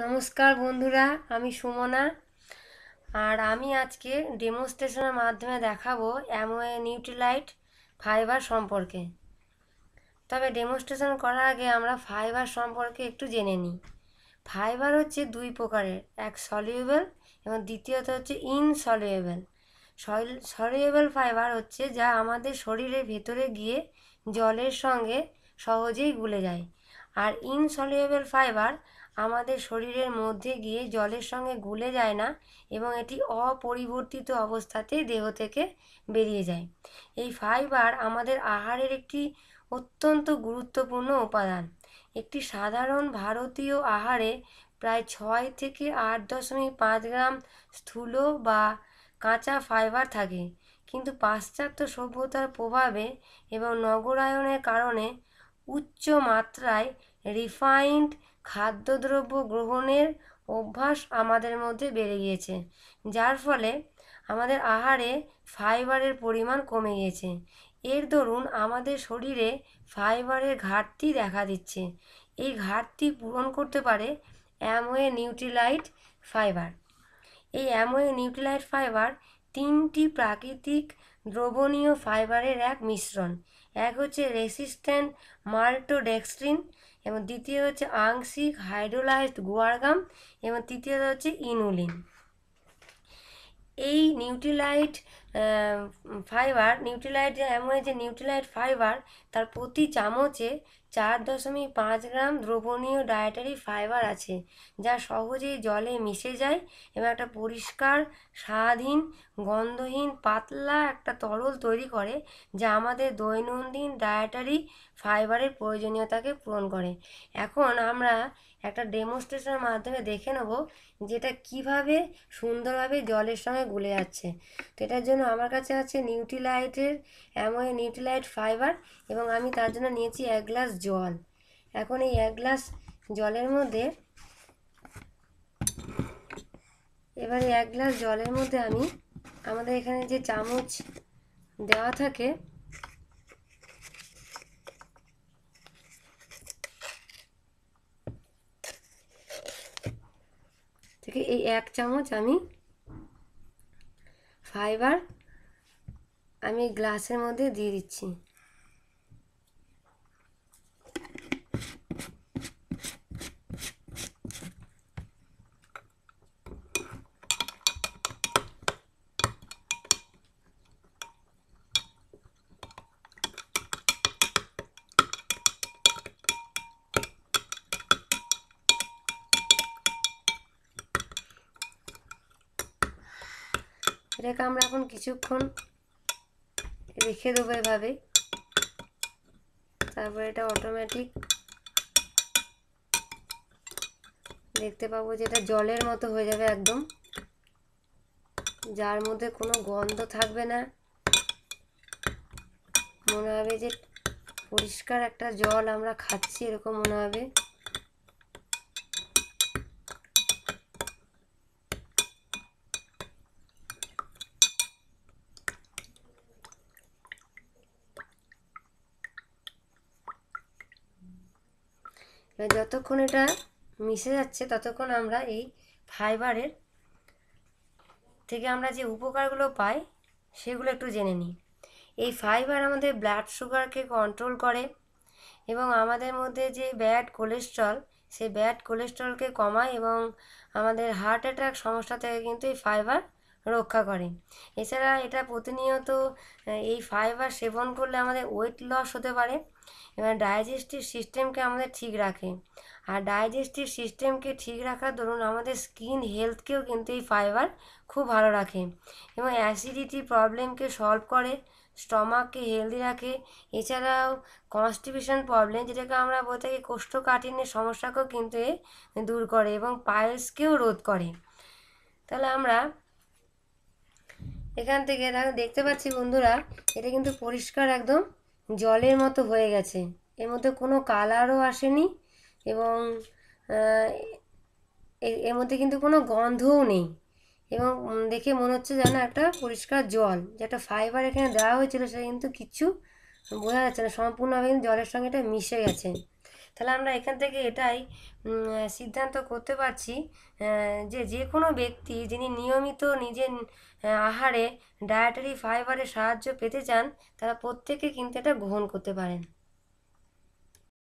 নমস্কার বন্ধুরা, আমি সুমনা। আর আমি আজকে ডেমনস্ট্রেশনের মাধ্যমে দেখাবো অ্যামোয়ে নিউট্রিলাইট ফাইবার সম্পর্কে। তবে ডেমনস্ট্রেশন করার আগে আমরা ফাইবার সম্পর্কে একটু জেনে নিই। ফাইবার হচ্ছে দুই প্রকারের, এক সলিউবেল এবং দ্বিতীয়ত হচ্ছে ইনসলিউবেল সলিউবেল ফাইবার হচ্ছে যা আমাদের শরীরের ভেতরে গিয়ে জলের সঙ্গে সহজেই গুলে যায়। আর ইনসলিউবেল ফাইবার আমাদের শরীরের মধ্যে গিয়ে জলের সঙ্গে গুলে যায় না এবং এটি অপরিবর্তিত অবস্থাতেই দেহ থেকে বেরিয়ে যায়। এই ফাইবার আমাদের আহারের একটি অত্যন্ত গুরুত্বপূর্ণ উপাদান। একটি সাধারণ ভারতীয় আহারে প্রায় ছয় থেকে আট দশমিক পাঁচ গ্রাম স্থূল বা কাঁচা ফাইবার থাকে। কিন্তু পাশ্চাত্য সভ্যতার প্রভাবে এবং নগরায়নের কারণে উচ্চ মাত্রায় রিফাইন্ড খাদ্যদ্রব্য গ্রহণের অভ্যাস আমাদের মধ্যে বেড়ে গিয়েছে, যার ফলে আমাদের আহারে ফাইবারের পরিমাণ কমে গিয়েছে। এর দরুন আমাদের শরীরে ফাইবারের ঘাটতি দেখা দিচ্ছে। এই ঘাটতি পূরণ করতে পারে অ্যামোয়ে নিউট্রিলাইট ফাইবার। এই অ্যামোয়ে নিউট্রিলাইট ফাইবার তিনটি প্রাকৃতিক দ্রবণীয় ফাইবারের এক মিশ্রণ। এক হচ্ছে রেসিস্ট্যান্ট মাল্টোডেক্সট্রিন এবং দ্বিতীয় হচ্ছে আংশিক হাইড্রোলাইজড গুয়ারগাম এবং তৃতীয় হচ্ছে ইনুলিন। এই নিউট্রিলাইট ফাইবার, নিউট্রিলাইট এমন যে নিউট্রিলাইট ফাইবার, তার প্রতি চামচে চার দশমিক পাঁচ গ্রাম দ্রবণীয় ডায়েটারি ফাইবার আছে, যা সহজেই জলে মিশে যায় এবং একটা পরিষ্কার স্বাদহীন গন্ধহীন, পাতলা একটা তরল তৈরি করে, যা আমাদের দৈনন্দিন ডায়েটারি ফাইবারের প্রয়োজনীয়তাকে পূরণ করে। এখন আমরা একটা ডেমনস্ট্রেশনের মাধ্যমে দেখে নেব, যেটা কীভাবে সুন্দরভাবে জলের সঙ্গে গুলে যাচ্ছে। তো এটার জন্য আমার কাছে আছে নিউট্রিলাইটের এমন নিউট্রিলাইট ফাইবার এবং আমি তার জন্য নিয়েছি এক গ্লাস জল। এখন এই এক গ্লাস জলের মধ্যে এবারে এক গ্লাস জলের মধ্যে আমি আমাদের এখানে যে চামচ দেওয়া থেকে এই এক চামচ আমি ফাইবার আমি গ্লাসের মধ্যে দিয়ে দিচ্ছি। এটাকে আমরা এখন কিছুক্ষণ রেখে দেবো এভাবে। তারপর এটা অটোমেটিক দেখতে পাবো যে এটা জলের মতো হয়ে যাবে একদম। যার মধ্যে কোনো গন্ধ থাকবে না। মনে হবে যে পরিষ্কার একটা জল আমরা খাচ্ছি, এরকম মনে হবে। যতক্ষণ এটা মিশে যাচ্ছে, ততক্ষণ আমরা এই ফাইবারের থেকে আমরা যে উপকারগুলো পাই, সেগুলো একটু জেনে নিই। এই ফাইবার আমাদের ব্লাড সুগারকে কন্ট্রোল করে এবং আমাদের মধ্যে যে ব্যাড কোলেস্ট্রল সেই ব্যাড কোলেস্ট্রলকে কমায় এবং আমাদের হার্ট অ্যাটাক সমস্যা থেকে কিন্তু এই ফাইবার রক্ষা করে এছাড়া এটা প্রতিনিয়ত এই ফাইবার সেবন করলে আমাদের ওয়েট লস হতে পারে, এবার ডাইজেস্টিভ সিস্টেমকে আমাদের ঠিক রাখে। আর ডাইজেস্টিভ সিস্টেমকে ঠিক রাখার দরুন আমাদের স্কিন হেলথকেও কিন্তু এই ফাইবার খুব ভালো রাখে এবং অ্যাসিডিটি প্রবলেমকে সলভ করে স্টমাককে হেলদি রাখে। এছাড়াও কনস্টিপেশন প্রবলেম যেটাকে আমরা বলতে থাকি কোষ্ঠকাঠিন্যের সমস্যাকেও কিন্তু এ দূর করে এবং পায়েলসকেও রোধ করে। তাহলে আমরা এখান থেকে দেখতে পাচ্ছি বন্ধুরা, এটা কিন্তু পরিষ্কার একদম জলের মতো হয়ে গেছে। এর মধ্যে কোনো কালারও আসেনি এবং এর মধ্যে কিন্তু কোনো গন্ধও নেই। এবং দেখে মনে হচ্ছে যেন একটা পরিষ্কার জল যেটা ফাইবার এখানে দেওয়া হয়েছিল, সেটা কিন্তু কিচ্ছু বোঝা যাচ্ছে না। সম্পূর্ণভাবে কিন্তু জলের সঙ্গে এটা মিশে গেছে। তাহলে আমরা এখান থেকে এটাই সিদ্ধান্ত করতে পারছি যে যে কোনো ব্যক্তি যিনি নিয়মিত নিজের আহারে ডায়েটারি ফাইবারের সাহায্য পেতে চান, তারা প্রত্যেকে কিন্তু এটা গ্রহণ করতে পারেন।